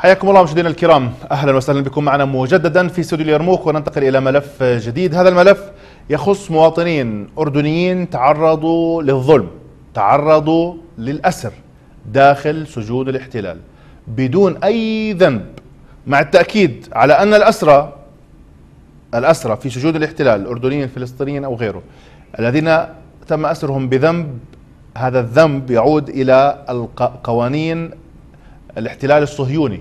حياكم الله مشاهدينا الكرام. أهلا وسهلا بكم معنا مجددا في استوديو اليرموك وننتقل إلى ملف جديد. هذا الملف يخص مواطنين أردنيين تعرضوا للظلم تعرضوا للأسر داخل سجون الاحتلال بدون أي ذنب مع التأكيد على أن الأسرى الأسرى في سجون الاحتلال الاردنيين الفلسطينيين أو غيره الذين تم أسرهم بذنب هذا الذنب يعود إلى القوانين الاحتلال الصهيوني.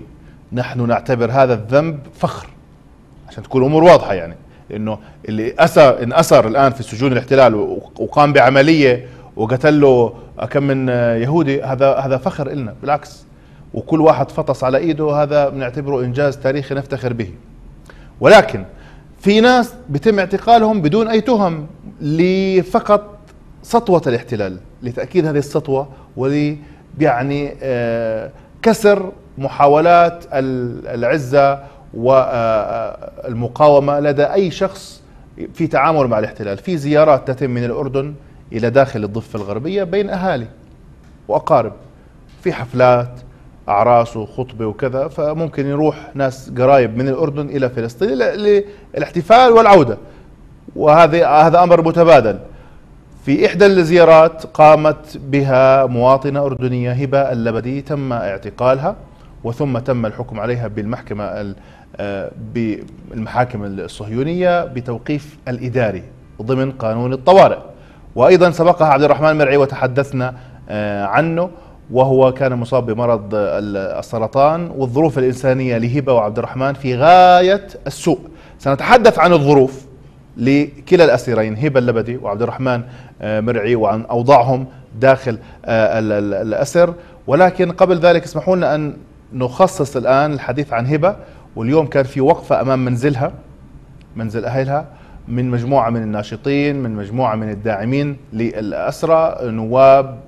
نحن نعتبر هذا الذنب فخر. عشان تكون الأمور واضحة يعني. إنه اللي اسر إن أسر الآن في سجون الاحتلال وقام بعملية وقتل له كم من يهودي هذا هذا فخر لنا بالعكس وكل واحد فطس على إيده هذا بنعتبره إنجاز تاريخي نفتخر به. ولكن في ناس بيتم اعتقالهم بدون أي تهم لفقط سطوة الاحتلال لتأكيد هذه السطوة ول يعني آه كسر محاولات العزة والمقاومة لدى أي شخص في تعامل مع الاحتلال في زيارات تتم من الأردن إلى داخل الضفة الغربية بين أهالي وأقارب في حفلات أعراس وخطبة وكذا فممكن يروح ناس قرايب من الأردن إلى فلسطين للاحتفال والعودة. وهذا هذا أمر متبادل. في إحدى الزيارات قامت بها مواطنة أردنية هبة اللبدي تم اعتقالها. وثم تم الحكم عليها بالمحكمة آه، بالمحاكم الصهيونية بتوقيف الإداري ضمن قانون الطوارئ. وأيضا سبقها عبد الرحمن مرعي وتحدثنا آه، عنه وهو كان مصاب بمرض السرطان والظروف الإنسانية لهبة وعبد الرحمن في غاية السوء. سنتحدث عن الظروف لكلا الأسيرين هبة اللبدي وعبد الرحمن آه، مرعي وعن أوضاعهم داخل الأسر. ولكن قبل ذلك اسمحوا لنا أن نخصص الآن الحديث عن هبة واليوم كان في وقفة أمام منزلها منزل أهلها من مجموعة من الناشطين من مجموعة من الداعمين للأسرى نواب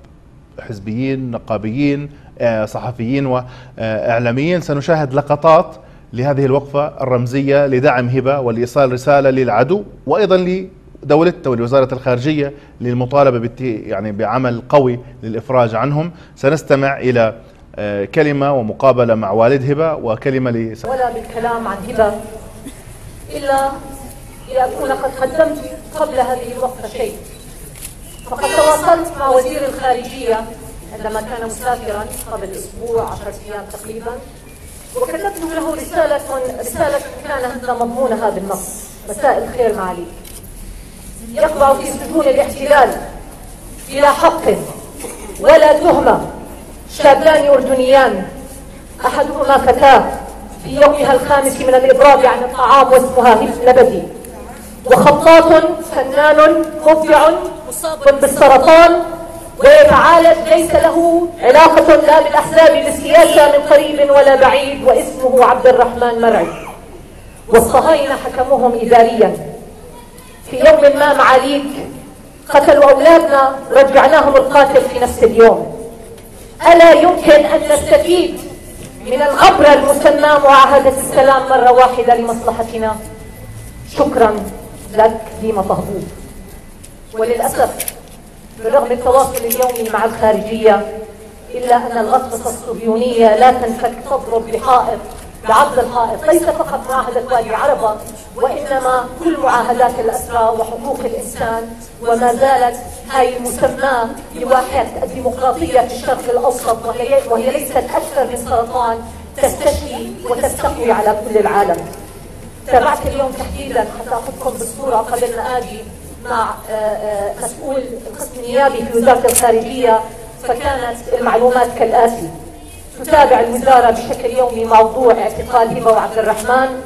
حزبيين نقابيين آه، صحفيين وإعلاميين. سنشاهد لقطات لهذه الوقفة الرمزية لدعم هبة ولإيصال رسالة للعدو وأيضا لدولته ولوزارة الخارجية للمطالبة يعني بعمل قوي للإفراج عنهم. سنستمع إلى كلمة ومقابلة مع والد هبة وكلمة ل ولا بالكلام عن هبة إلا لأكون قد قدمت قبل هذه الوقفة شيء. فقد تواصلت مع وزير الخارجية عندما كان مسافرا قبل أسبوع عشرة أيام تقريبا وكتبت له رسالة رسالة كانت مضمونها بالنص. مساء الخير معالي. يقبع في سجون الاحتلال بلا حق ولا تهمة. شابان أردنيان أحدهما فتاة في يومها الخامس من الإضراب عن الطعام واسمها لبدي. وخطاط فنان مبدع مصاب بالسرطان ويتعالج ليس له علاقة لا بالأحزاب بالسياسة من قريب ولا بعيد واسمه عبد الرحمن مرعي. والصهاينة حكموهم إداريا في يوم ما معاليك قتلوا أولادنا رجعناهم القاتل في نفس اليوم. ألا يمكن أن نستفيد من الغبرة المسمى معاهدة السلام مرة واحدة لمصلحتنا؟ شكرا لك ديما طهبوب. وللأسف برغم التواصل اليومي مع الخارجية إلا أن الغطرسة الصهيونية لا تنفك تضرب بحائط بعرض الحائط ليس فقط معاهدة وادي عربة وإنما كل معاهدات الأسرى وحقوق الإنسان وما زالت هاي المسماة لواحد الديمقراطية في الشرق الأوسط وهي, وهي ليست أكثر من سرطان تستشفي وتستقوي على كل العالم. تابعت اليوم تحديدا حتى أحطكم بالصورة قبل ما آجي مع آه، آه، مسؤول القسم النيابي في وزارة الخارجية فكانت المعلومات كالآتي. تتابع الوزارة بشكل يومي موضوع اعتقال هبة وعبد الرحمن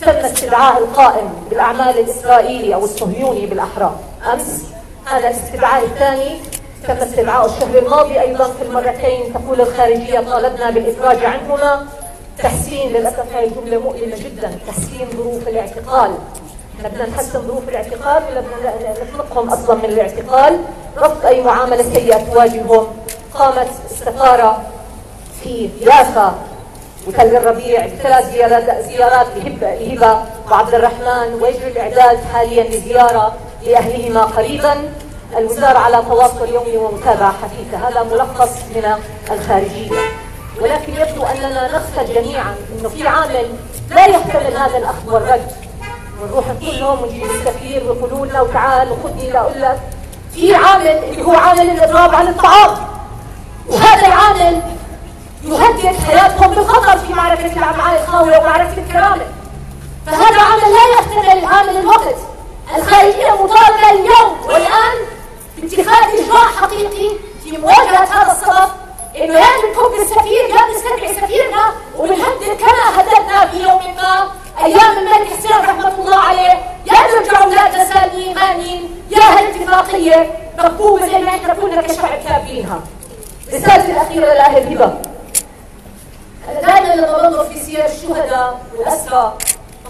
تم استدعاء القائم بالأعمال الإسرائيلي أو الصهيوني بالأحرى أمس هذا الاستدعاء الثاني تم استدعاء الشهر الماضي أيضا في المرتين تقول الخارجية طالبنا بالإفراج عنهما. تحسين للأسف هذه الجملة مؤلمة جدا تحسين ظروف الاعتقال. بدنا نحسن ظروف الاعتقال ولا بدنا نطلقهم أصلا من الاعتقال. رفض أي معاملة سيئة تواجههم. قامت السفارة في يافا وتل الربيع بثلاث زيارات زيارات لهبة وعبد الرحمن ويجري الإعداد حاليا لزيارة لأهلهما قريبا. الوزاره على تواصل يومي ومتابعة حثيثه هذا ملخص من الخارجية. ولكن يبدو أننا نغفل جميعا أنه في عامل لا يحتمل هذا الأخذ والرد. ونروح كل يوم ونجيب السفير ويقولوا لنا وتعال وخذني لأقول لك في عامل اللي هو عامل الإضراب عن الطعام. وهذا العامل يهدد حياتهم بالخطر في معركة الأمعاء الخاوية ومعركة الكرامة. فهذا عامل لا يحتمل عامل الوقت الخارجية مطالبة اليوم والآن باتخاذ إجراء حقيقي في مواجهة هذا الصف إنه يا بنكب السفير يا بنستدعي سفيرنا وبنهدد كما هددنا في يوم ما. أيام الملك حسين رحمة الله عليه يا نرجع أولادنا سالمين غانمين يا هالاتفاقية مكتوبة زي ما إحنا كشعب كاتبينها رسالتي الأخيرة للأهل هبة أنا دائما بنظر في سير الشهداء والأسرى.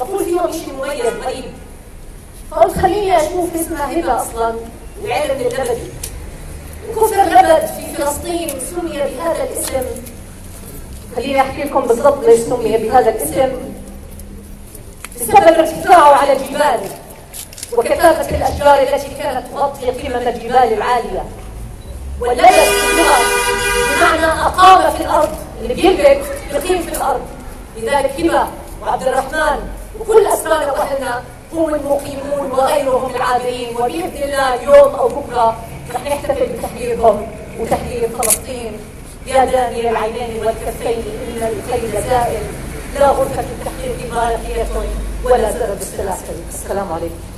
بقول فيهم شيء مميز غريب فقلت خليني أشوف اسمها هبة أصلا وعيلة من اللبد كفر اللبد في فلسطين سمي بهذا الاسم. خليني أحكي لكم بالضبط ليش سمي بهذا الاسم. بسبب ارتفاعه على الجبال وكثافة الأشجار التي كانت تغطي قمم الجبال العالية. واللبد في بمعنى أقام في الأرض. اللي بيلبد يقيم في الأرض. لذلك هبة وعبد الرحمن وكل أسرارنا وأهلنا هم المقيمون وغيرهم العابرين وبإذن الله اليوم أو بكرة رح نحتفل بتحريرهم وتحرير فلسطين يا داني العينين والكفين. إن الخيل زائل. لا غرفة التحرير إماراتية ولا زرد السلاسل السلام عليكم.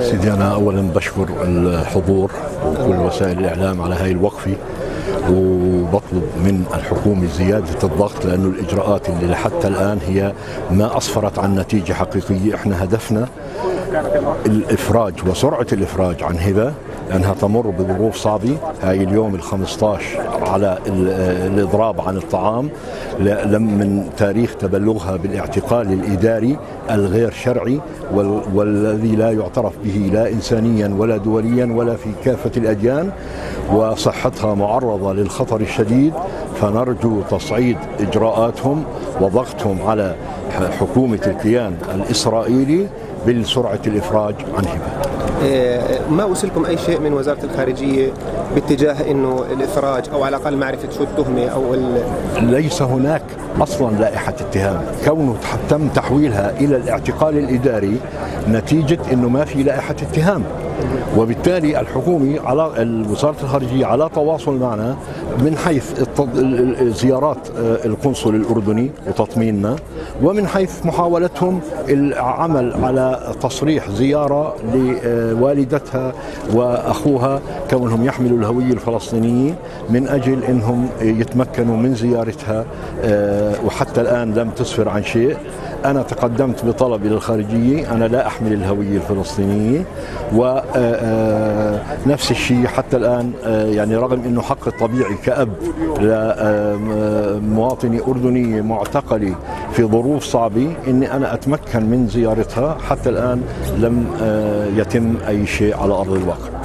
سيدي أنا أولا بشكر الحضور وكل وسائل الإعلام على هاي الوقفة. وبطلب من الحكومة زيادة الضغط لأنه الإجراءات اللي حتى الآن هي ما أسفرت عن نتيجة حقيقية. إحنا هدفنا الإفراج وسرعة الإفراج عن هبة لأنها تمر بظروف صعبة. هاي اليوم ال 15 على الإضراب عن الطعام من تاريخ تبلغها بالاعتقال الإداري الغير شرعي والذي لا يعترف به لا إنسانيا ولا دوليا ولا في كافة الأديان وصحتها معرضة للخطر الشديد فنرجو تصعيد إجراءاتهم وضغطهم على حكومة الكيان الإسرائيلي بالسرعة الإفراج عن هبة. إيه، ما وصلكم أي شيء من وزارة الخارجية باتجاه أنه الإفراج أو على الأقل معرفة شو التهمة أو ليس هناك أصلا لائحة اتهام. كونه تم تحويلها إلى الاعتقال الإداري نتيجة أنه ما في لائحة اتهام. وبالتالي الحكومة على وزارة الخارجية على تواصل معنا من حيث زيارات آه، القنصل الأردني وتطميننا ومن حيث محاولتهم العمل على تصريح زيارة لوالدتها وأخوها كونهم يحملوا الهوية الفلسطينية من أجل أنهم يتمكنوا من زيارتها آه، وحتى الآن لم تسفر عن شيء. أنا تقدمت بطلب إلى الخارجية أنا لا أحمل الهوية الفلسطينية ونفس آه، آه، الشيء حتى الآن آه، يعني رغم أنه حق الطبيعي كأب لمواطنة أردنية معتقلة في ظروف صعبة أني أنا أتمكن من زيارتها حتى الآن لم يتم أي شيء على أرض الواقع.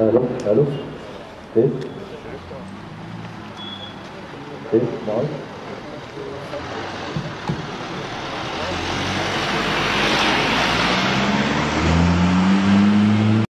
ألو ألو. تيست تيست معاك؟